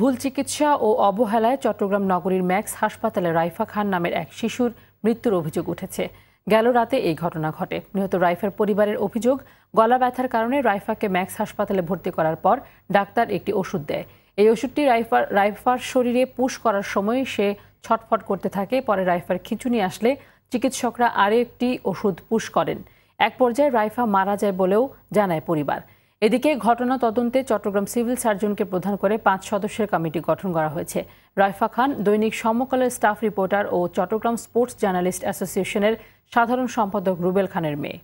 ভুল চিকিৎসা ও অবহেলায় চট্টগ্রাম নগরীর ম্যাক্স হাসপাতালে রাইফা খান নামের এক শিশুর মৃত্যুর অভিযোগ উঠেছে। গেল রাতে এই ঘটনা ঘটে। নিহত রাইফার পরিবারের অভিযোগ, গলা ব্যথার কারণে রাইফাকে ম্যাক্স হাসপাতালে ভর্তি করার পর ডাক্তার একটি ওষুধ দেয়। এই ওষুধটি রাইফার রাইফার শরীরে পুশ করার সময় সে ছটফট করতে থাকে, পরে রাইফার খিঁচুনি আসলে চিকিৎসকরা আরও একটি ওষুধ পুশ করেন। এক পর্যায়ে রাইফা মারা যায় বলেও জানায় পরিবার। এদিকে ঘটনা তদন্তে চট্টগ্রাম সিভিল সার্জনকে প্রধান করে পাঁচ সদস্যের কমিটি গঠন করা হয়েছে। রাইফা খান, দৈনিক সমকালের স্টাফ রিপোর্টার ও চট্টগ্রাম স্পোর্টস জার্নালিস্ট অ্যাসোসিয়েশনের সাধারণ সম্পাদক রুবেল খানের মেয়ে।